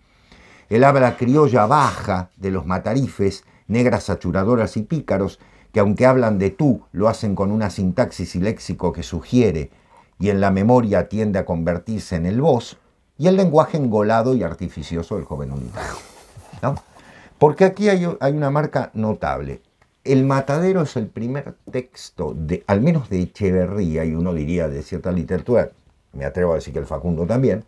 El habla criolla baja de los matarifes, negras saturadoras y pícaros, que aunque hablan de tú, lo hacen con una sintaxis y léxico que sugiere y en la memoria tiende a convertirse en el voz, y el lenguaje engolado y artificioso del joven unitario. ¿no? Porque aquí hay, una marca notable. El Matadero es el primer texto, de, al menos de Echeverría, y uno diría de cierta literatura, me atrevo a decir que el Facundo también,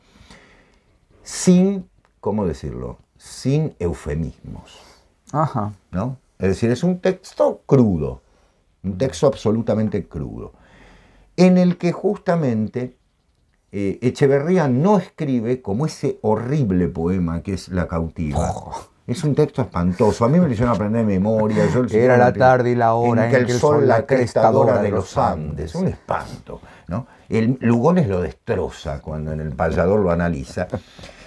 sin, ¿cómo decirlo? Sin eufemismos.
Ajá.
¿no? Es decir, es un texto crudo, un texto absolutamente crudo, en el que justamente eh, Echeverría no escribe como ese horrible poema que es La cautiva. Oh. Es un texto espantoso. A mí me lo hicieron aprender de memoria.
Era la tarde y la hora
en, que el sol, la crestadora de los Andes. Un espanto. ¿no? El Lugones lo destroza cuando en el payador lo analiza.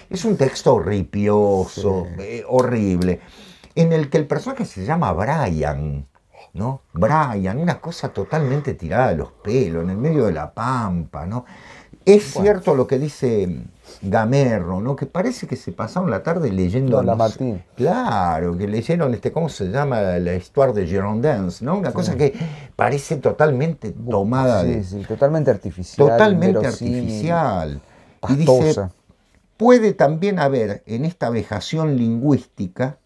Es un texto ripioso, eh, horrible, en el que el personaje se llama Brian. ¿no? Brian, una cosa totalmente tirada de los pelos, en el medio de la pampa, ¿no? Es cierto lo que dice Gamerro, ¿no? Que parece que se pasaron la tarde leyendo.
la Martín.
Claro, que leyeron este, ¿cómo se llama? La histoire de Girondins, ¿no? Una cosa que parece totalmente tomada
sí, Sí, totalmente artificial.
Totalmente artificial. Y dice, puede también haber en esta vejación lingüística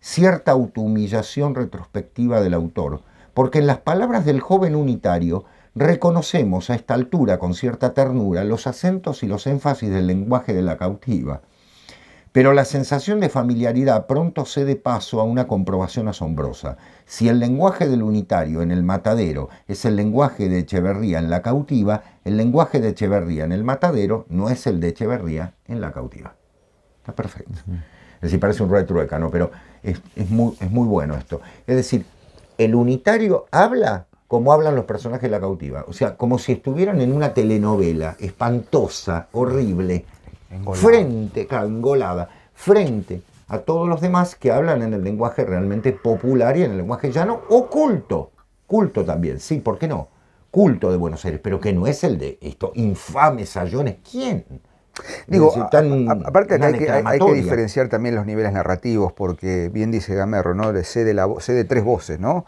cierta autohumillación retrospectiva del autor, porque en las palabras del joven unitario reconocemos a esta altura con cierta ternura los acentos y los énfasis del lenguaje de la cautiva. Pero la sensación de familiaridad pronto cede paso a una comprobación asombrosa. Si el lenguaje del unitario en el matadero es el lenguaje de Echeverría en la cautiva, el lenguaje de Echeverría en el matadero no es el de Echeverría en la cautiva. Está perfecto. Es decir, parece un retrueca, ¿no? Pero es, muy, es muy bueno esto. Es decir, el unitario habla como hablan los personajes de la cautiva. O sea, como si estuvieran en una telenovela espantosa, horrible, frente, claro, engolada, frente a todos los demás que hablan en el lenguaje realmente popular y en el lenguaje llano oculto. Culto también, sí, ¿por qué no? Culto de Buenos Aires, pero que no es el de estos infames sayones. ¿Quién?
Digo, aparte hay que, hay, que, diferenciar también los niveles narrativos, porque bien dice Gamerro, ¿no? Sé de, la, sé de tres voces, ¿no?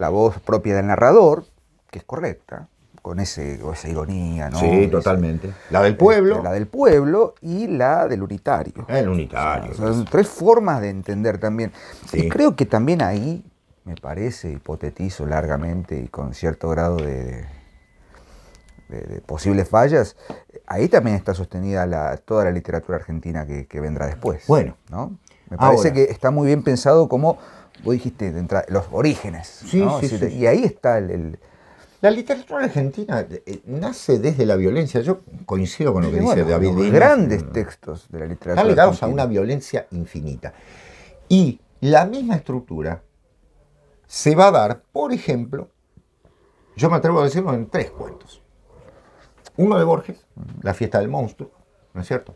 La voz propia del narrador, que es correcta, con, ese, esa ironía, ¿no?
Sí, totalmente. La del pueblo.
Este, la del pueblo y la del unitario.
El unitario.
son tres formas de entender también. Y creo que también ahí, me parece, hipotetizo largamente y con cierto grado de, de, posibles fallas, ahí también está sostenida la, toda la literatura argentina que, vendrá después.
Bueno.
¿no? Me parece que está muy bien pensado como vos dijiste, de los orígenes. Sí, sí, Y ahí está el,
La literatura argentina eh, nace desde la violencia. Yo coincido con lo que dice David. Los
grandes textos de la literatura.
Están ligados a una violencia infinita. Y la misma estructura se va a dar, por ejemplo, yo me atrevo a decirlo en tres cuentos. Uno de Borges, La fiesta del monstruo, ¿no es cierto?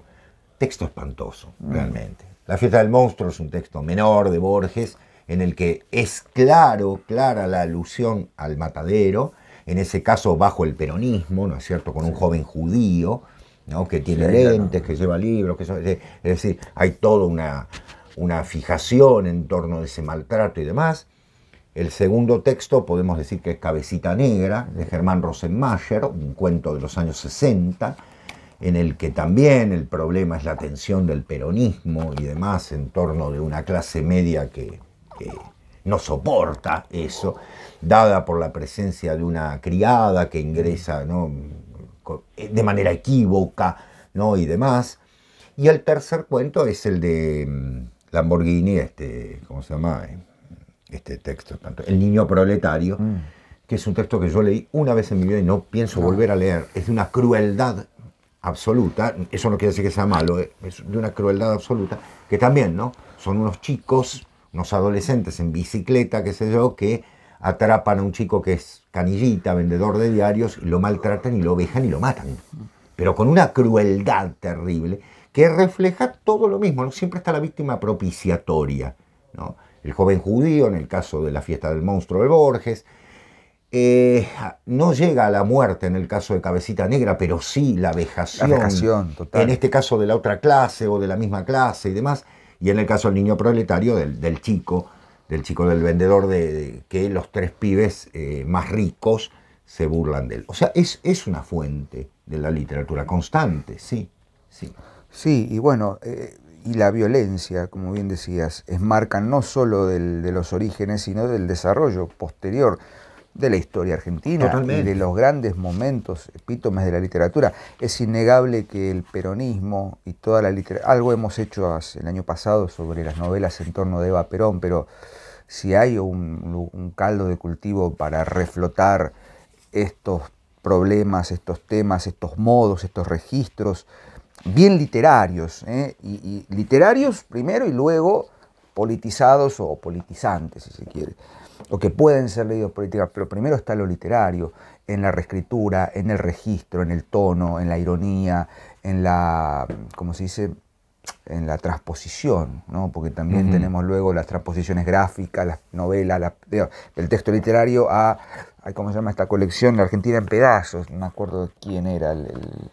Texto espantoso, mm. realmente. La fiesta del monstruo es un texto menor de Borges, en el que es claro, clara la alusión al matadero, en ese caso bajo el peronismo, ¿no es cierto?, con un joven judío, ¿no? que tiene lentes, que lleva libros, que es decir, hay toda una, una fijación en torno a ese maltrato y demás. El segundo texto podemos decir que es Cabecita Negra, de Germán Rosenmayer, un cuento de los años 60, en el que también el problema es la tensión del peronismo y demás en torno de una clase media que, que no soporta eso, dada por la presencia de una criada que ingresa de manera equívoca ¿no? y demás. Y el tercer cuento es el de mm, Lamborghini, este, ¿cómo se llama? Este texto, El niño proletario, mm. que es un texto que yo leí una vez en mi vida y no pienso volver a leer. Es de una crueldad absoluta, eso no quiere decir que sea malo, eh, es de una crueldad absoluta, que también, ¿no? Son unos chicos unos adolescentes en bicicleta, qué sé yo, que atrapan a un chico que es canillita, vendedor de diarios, y lo maltratan y lo vejan y lo matan. pero con una crueldad terrible que refleja todo lo mismo, ¿no? siempre está la víctima propiciatoria. ¿no? El joven judío, en el caso de la fiesta del monstruo de Borges, eh, no llega a la muerte en el caso de Cabecita Negra, pero sí la vejación.
La vejación, total.
En este caso de la otra clase o de la misma clase y demás. Y en el caso del niño proletario, del, chico, del chico del vendedor, de, que los tres pibes eh, más ricos se burlan de él. O sea, es, es una fuente de la literatura constante, sí, sí.
Sí, y bueno, eh, y la violencia, como bien decías, es marca no solo de los orígenes, sino del desarrollo posterior de la historia argentina y de los grandes momentos, epítomes de la literatura. Es innegable que el peronismo y toda la literatura, algo hemos hecho el año pasado sobre las novelas en torno de Eva Perón, pero si hay un caldo de cultivo para reflotar estos problemas, estos temas, estos modos, estos registros, bien literarios, ¿eh? y, literarios primero y luego politizados o politizantes, si se quiere, o que pueden ser leídos políticamente, pero primero está lo literario, en la reescritura, en el registro, en el tono, en la ironía, en la, ¿cómo se dice? en la transposición, ¿no? porque también tenemos luego las transposiciones gráficas, las novelas, del texto literario a, ¿cómo se llama esta colección? La Argentina en pedazos, no me acuerdo quién era el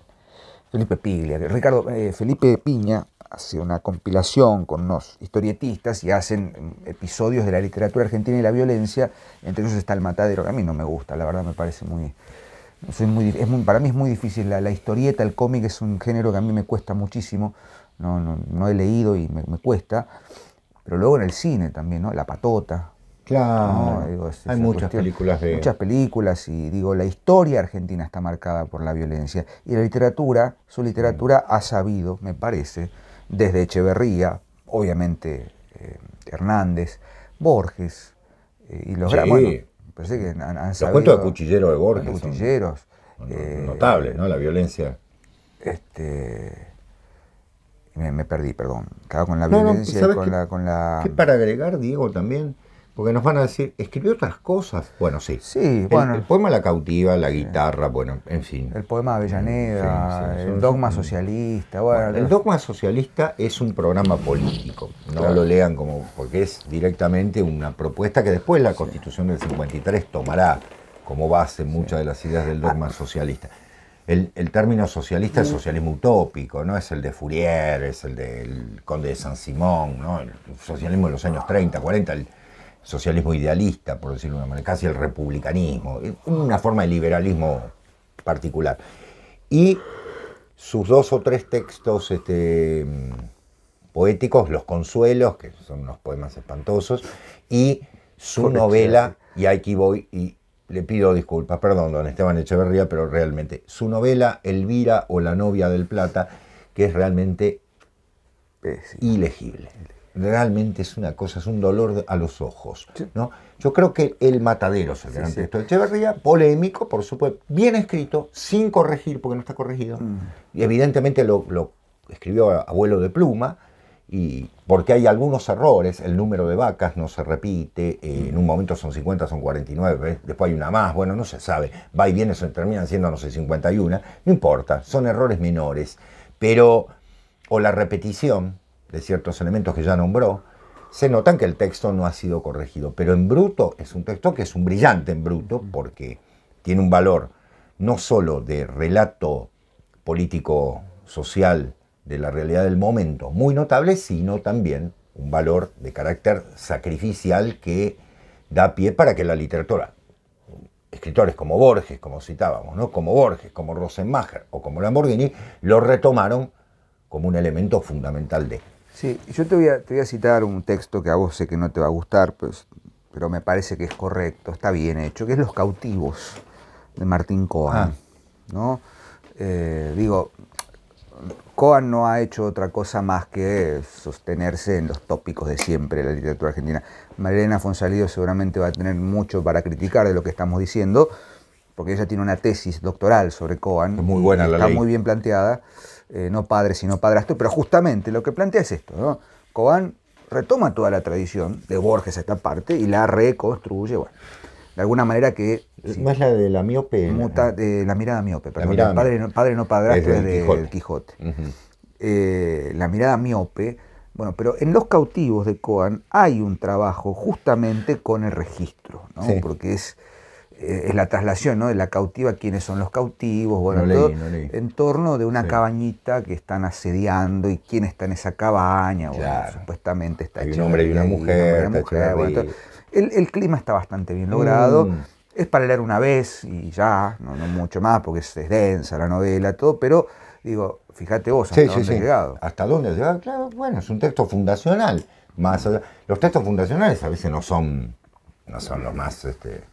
Felipe Piglia. Ricardo, eh, Felipe Piña hace una compilación con unos historietistas y hacen episodios de la literatura argentina y la violencia, entre ellos está El Matadero, que a mí no me gusta, la verdad me parece muy... Soy muy, es para mí es muy difícil, la, historieta, el cómic es un género que a mí me cuesta muchísimo, no, no, he leído y me, me, cuesta, pero luego en el cine también, ¿no? La Patota,
Claro. Hay muchas películas de...
Muchas películas y digo, la historia argentina está marcada por la violencia. Y la literatura, su literatura ha sabido, me parece, desde Echeverría, obviamente eh, Hernández, Borges eh, y los
sí.
Bueno, parece que han, han
Los cuentos de cuchillero de Borges.
Los cuchilleros.
Eh, notables, ¿no? La violencia.
Este... Me, perdí, perdón. Cada con la violencia y con, la, con la...
¿Qué para agregar, Diego, también? Porque nos van a decir, ¿escribió otras cosas? Bueno, sí.
Sí, bueno.
El, poema La cautiva, la guitarra, bueno, en fin.
El poema Avellaneda, el dogma socialista. Bueno,
el dogma socialista es un programa político. No lo lean como. porque es directamente una propuesta que después la Constitución del 53 tomará como base muchas de las ideas del dogma ah. socialista. El, término socialista es socialismo utópico, ¿no? Es el de Fourier, es el del Conde de San Simón, ¿no? El socialismo de los años 30, 40, el, socialismo idealista, por decirlo de una manera, casi el republicanismo, una forma de liberalismo particular. Y sus dos o tres textos este, poéticos, Los Consuelos, que son unos poemas espantosos, y su novela, y aquí voy, y le pido disculpas, perdón, don Esteban Echeverría, pero realmente, su novela Elvira o la novia del Plata, que es realmente ilegible realmente es una cosa, es un dolor a los ojos. ¿no? Yo creo que El Matadero es el gran texto de Echeverría, polémico, por supuesto, bien escrito, sin corregir, porque no está corregido. Mm. Y evidentemente lo, escribió Abuelo de Pluma, y porque hay algunos errores, el número de vacas no se repite, eh, en un momento son 50, son 49, después hay una más, bueno, no se sabe, va y viene, se terminan siendo, no sé, 51, no importa, son errores menores, pero, o la repetición, de ciertos elementos que ya nombró, se notan que el texto no ha sido corregido. Pero en bruto es un texto que es un brillante en bruto porque tiene un valor no solo de relato político social de la realidad del momento muy notable, sino también un valor de carácter sacrificial que da pie para que la literatura, escritores como Borges, como citábamos, ¿no? como Borges, como Rosenmacher o como Lamborghini, lo retomaron como un elemento fundamental de.
Sí, yo te voy, a, te voy a citar un texto que a vos sé que no te va a gustar, pues, pero me parece que es correcto, está bien hecho, que es Los cautivos de Martín Cohen. Ah. ¿no? Eh, digo, Cohen no ha hecho otra cosa más que sostenerse en los tópicos de siempre de la literatura argentina. Marilena Fonsalido seguramente va a tener mucho para criticar de lo que estamos diciendo, porque ella tiene una tesis doctoral sobre Cohen.
muy buena la
Está muy bien planteada. Eh, no padre sino padrastro, pero justamente lo que plantea es esto, ¿no? Cobán retoma toda la tradición de Borges esta parte y la reconstruye, bueno. de alguna manera que...
Más la de la miope.
la mirada miope, perdón. padre, no, padre no padrastro es, de Quijote. Eh, la mirada miope, bueno, pero en los cautivos de Coan hay un trabajo justamente con el registro, ¿no? Porque es es la traslación ¿no? de la cautiva, quiénes son los cautivos, bueno, todo en torno de una cabañita que están asediando y quién está en esa cabaña, bueno, supuestamente está
Hay un hombre y una mujer.
el, clima está bastante bien logrado. Mm. Es para leer una vez y ya, no, mucho más, porque es, densa la novela, todo, pero digo, fíjate vos hasta dónde has llegado.
¿Hasta dónde has llegado? Claro, bueno, es un texto fundacional. Más los textos fundacionales a veces no son, no son lo más este,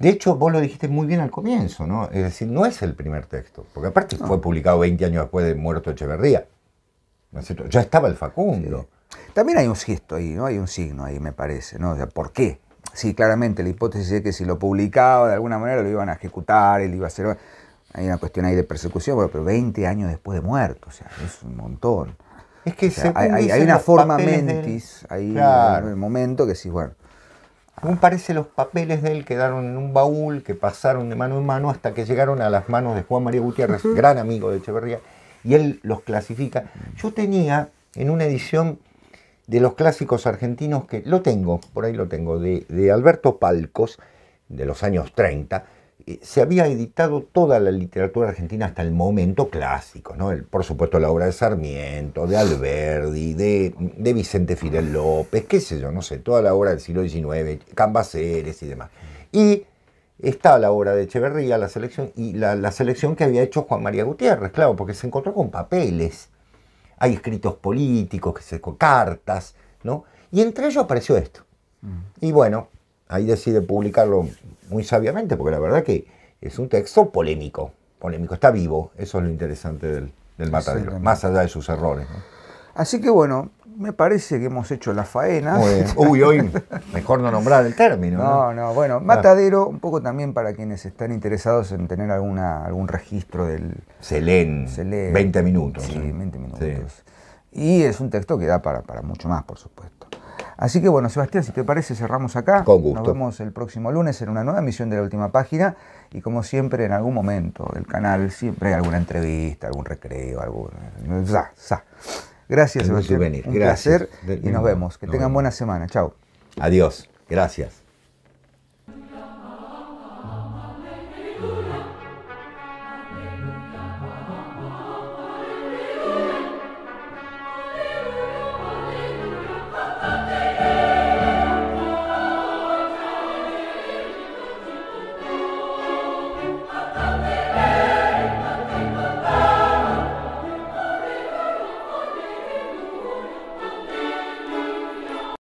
de hecho, vos lo dijiste muy bien al comienzo, ¿no? Es decir, no es el primer texto, porque aparte fue publicado 20 años después de muerto Echeverría. ¿no es cierto? Ya estaba el Facundo.
También hay un gesto ahí, ¿no? Hay un signo ahí, me parece, ¿no? O sea, ¿por qué? Sí, claramente la hipótesis es que si lo publicaba de alguna manera lo iban a ejecutar, él iba a hacer... Hay una cuestión ahí de persecución, pero 20 años después de muerto, o sea, es un montón.
Es que
hay, una forma mentis ahí en el momento que sí, bueno,
según parece, los papeles de él quedaron en un baúl que pasaron de mano en mano hasta que llegaron a las manos de Juan María Gutiérrez, gran amigo de Echeverría, y él los clasifica. Yo tenía en una edición de los clásicos argentinos que lo tengo, por ahí lo tengo, de, de Alberto Palcos, de los años 30, eh, se había editado toda la literatura argentina hasta el momento clásico, ¿no? por supuesto la obra de Sarmiento, de Alberdi, de, de, Vicente Fidel López, qué sé yo, no sé, toda la obra del siglo XIX, Cambaceres y demás. Y está la obra de Echeverría, la selección, y la, selección que había hecho Juan María Gutiérrez, claro, porque se encontró con papeles, hay escritos políticos, que se, cartas, ¿no? Y entre ellos apareció esto. Mm. Y bueno, ahí decide publicarlo muy sabiamente, porque la verdad que es un texto polémico, polémico, está vivo, eso es lo interesante del, del matadero, más allá de sus errores.
Así que bueno, me parece que hemos hecho la faena.
Uy, hoy mejor no nombrar el término.
No, no, bueno, ah. matadero, un poco también para quienes están interesados en tener alguna, algún registro del...
Se leen, 20 minutos.
Sí, 20 minutos. Y es un texto que da para, para mucho más, por supuesto. Así que bueno, Sebastián, si te parece, cerramos acá.
Con gusto.
Nos vemos el próximo lunes en una nueva emisión de la última página. Y como siempre, en algún momento del canal, siempre hay alguna entrevista, algún recreo, algún. Gracias, Sebastián. Un
Gracias.
placer. Y nos vemos. Que tengan buena semana. Chao.
Adiós. Gracias.